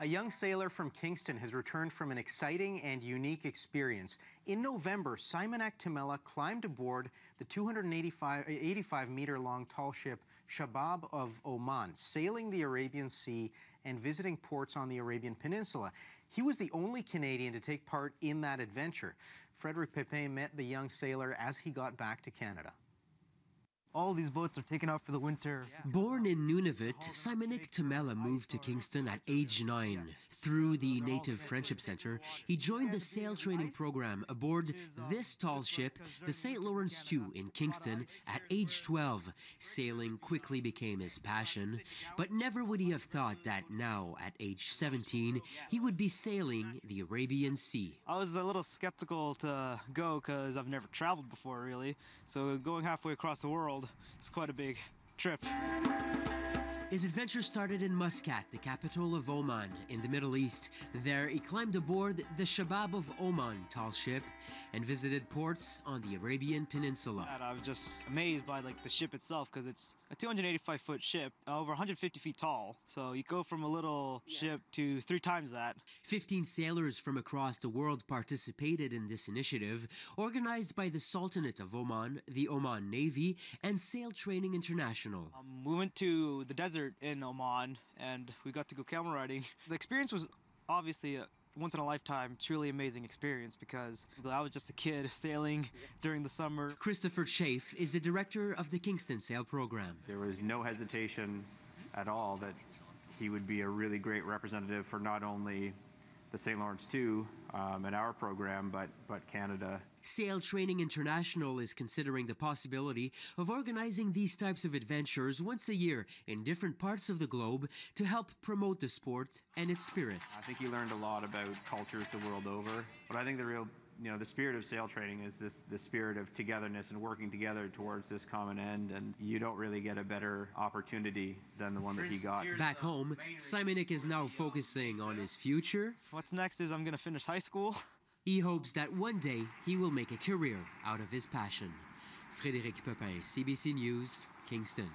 A young sailor from Kingston has returned from an exciting and unique experience. In November, Saimaniq Temela climbed aboard the 285 meter long tall ship Shabab of Oman, sailing the Arabian Sea and visiting ports on the Arabian Peninsula. He was the only Canadian to take part in that adventure. Frédéric Pepin met the young sailor as he got back to Canada. All these boats are taken out for the winter. Born in Nunavut, Saimaniq Temela moved to Kingston at age nine. Through the Native Friendship Center, he joined the sail training program aboard this tall ship, the St. Lawrence II in Kingston, at age 12. Sailing quickly became his passion, but never would he have thought that now, at age 17, he would be sailing the Arabian Sea. I was a little skeptical to go because I've never traveled before, really. So going halfway across the world, world. It's quite a big trip. His adventure started in Muscat, the capital of Oman, in the Middle East. There, he climbed aboard the Shabab of Oman tall ship and visited ports on the Arabian Peninsula. I was just amazed by like the ship itself because it's a 285 foot ship, over 150 feet tall. So you go from a little yeah. ship to three times that. 15 sailors from across the world participated in this initiative, organized by the Sultanate of Oman, the Oman Navy, and Sail Training International. Um, we went to the desert desert in Oman and we got to go camel riding. The experience was obviously a once in a lifetime, truly amazing experience because I was just a kid sailing during the summer. Christopher Chafe is the director of the Kingston Sail Program. There was no hesitation at all that he would be a really great representative for not only the St. Lawrence II um, and our program, but, but Canada. Sail Training International is considering the possibility of organizing these types of adventures once a year in different parts of the globe to help promote the sport and its spirit. I think you learned a lot about cultures the world over, but I think the real you know, the spirit of sail training is this the spirit of togetherness and working together towards this common end, and you don't really get a better opportunity than the one that he got. Back home, Saimaniq is now focusing on his future. What's next is I'm going to finish high school. He hopes that one day he will make a career out of his passion. Frédéric Pepin, CBC News, Kingston.